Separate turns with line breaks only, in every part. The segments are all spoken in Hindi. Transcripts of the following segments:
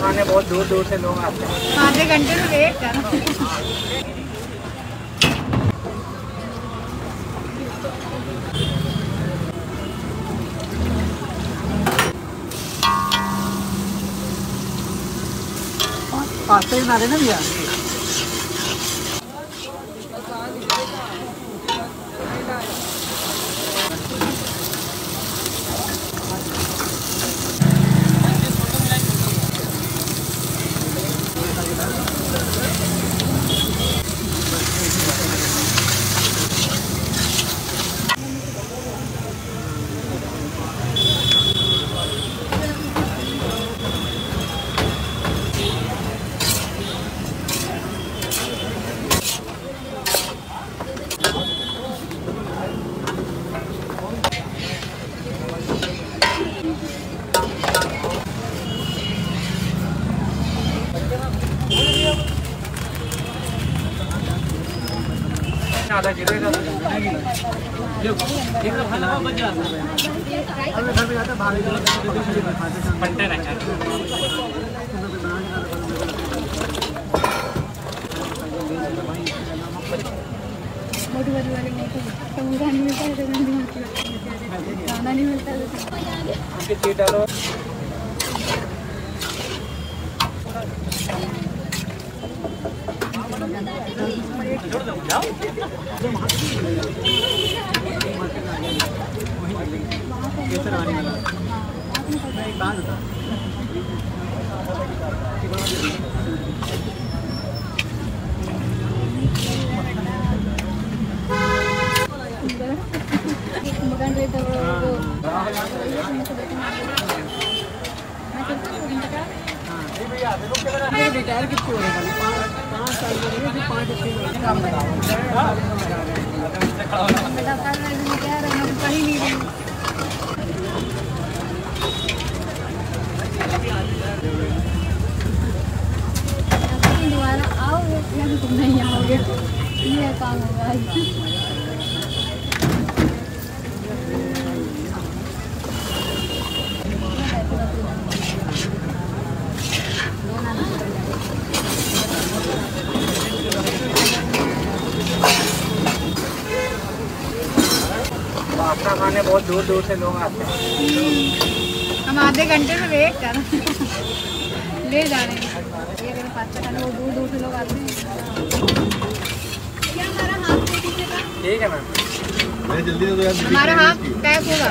खाने बहुत दूर दूर से लोग आते हैं।
आधे घंटे से वेट कर।
पास्ता ही बना देना भैया? आधा है। है बाहर पंटे
मोटी वाली मोटी नहीं मिलता है तो नहीं मिलता है। खाना नहीं मिलता है तो
उनके चीज़ डालो
मकान रहता है
रिटायर कितने हो रहे हैं पाँच साल हो रहे हैं पाँच
हैं हैं दोबारा आओ तो तुम नहीं आओगे ये काम होगा
पास्ता खाने बहुत दूर दूर से लोग आते हैं।
हम आधे घंटे से वेट कर रहे हैं। ले जा रहे हैं। ये अगर पास्ता खाने वो दूर दूर से लोग आते हैं। क्या हमारा हाथ
ठीक है मैम।
मैं जल्दी
हमारा हाथ पैक होगा।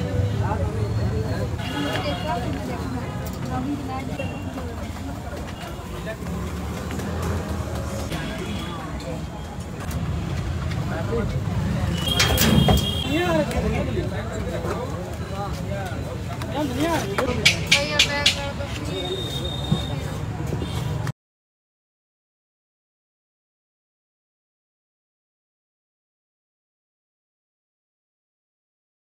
Yeah.